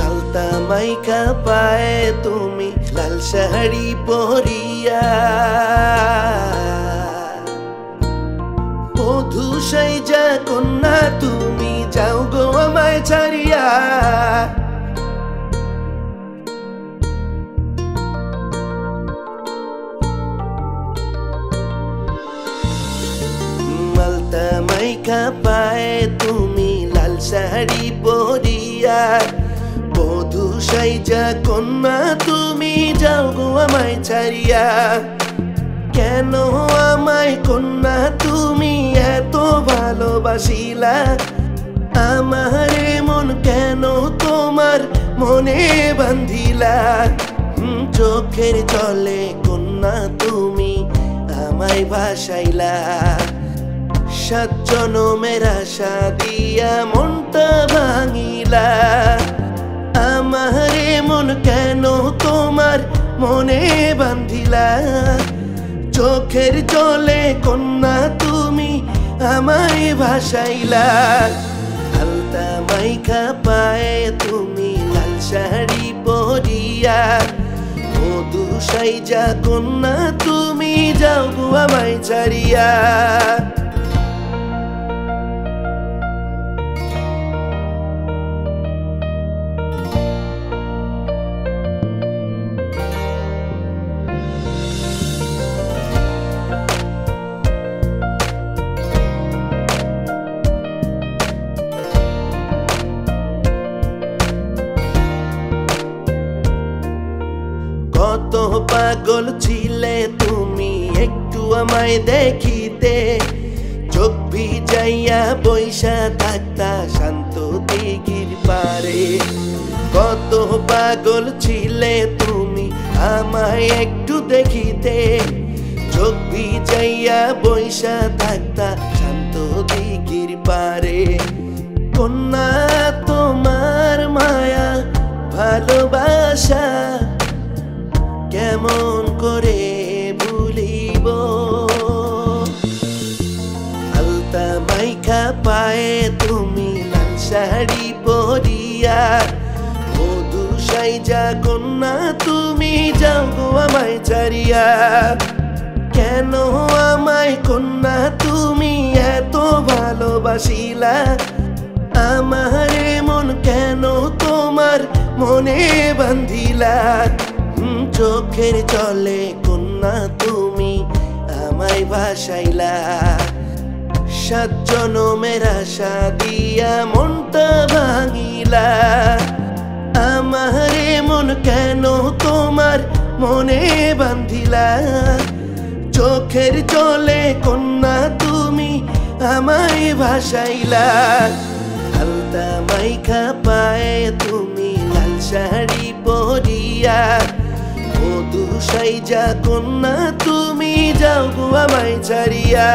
আলতা মাইকা পায়ে তুমি লাল শাড়ি পরিয়া। বধু সাইজা কন্যা, তুমি যাও গো আমায় ছাড়িয়া। মাইকা পায়ে তুমি লাল শাড়ি পরিয়া। বধু সাইজা কন্যা তুমি যাও গো আমায় ছাড়িয়া। কেন আমায় কন্যা তুমি এত ভালোবাসিলা? আমার মন কেন তোমার মনে বান্ধিলা চোখের জলে কন্যা তুমি আমায় ভাসাইলা। সাত জনমের আশা দিয়া মনটা ভাঙিলা। আমারে মন কেন মনে বান্ধিলা। চোখের জলে কন্যা তুমি আমায় ভাসাইলা। আলতা মাইখা পায়ে তুমি লাল শাড়ি পরিয়া। মধু সাইজা কন্যা তুমি যাও আমায় ছাড়িয়া। কত পাগল ছিলে তুমি, একটু আমায় দেখিতে। চোখ ভিজাইয়া বৈশা থাকতা শান্ত দিঘির পারে। কত পাগল ছিলে তুমি, আমায় একটু দেখিতে। চোখ ভিজাইয়া বৈশা থাকতা শান্ত দিঘির পারে। কন্যা, তোমার মায়া, ভালোবাসা পায়ে তুমি লাল শাড়ি পরিয়া। মধু সাইজা কন্যা, তুমি যাও গো আমায় ছাড়িয়া। কেন আমায় কন্যা, তুমি এত ভালোবাসিলা? আমার মন কেন তোমার মনে বান্ধিলা চোখের জলে কন্যা, তুমি আমায় ভাসাইলা। সাত জনমের আশা দিয়া মনটা ভাঙিলা। আমারে মন কেন তোমার মনে বান্ধিলা? চোখের চলে কন্যা তুমি আমায় ভাসাইলা। আলতা মাইখা পায়ে তুমি লাল শাড়ি পরিয়া। মধু সাইজা কন্যা তুমি যাও গো আমায় ছাড়িয়া।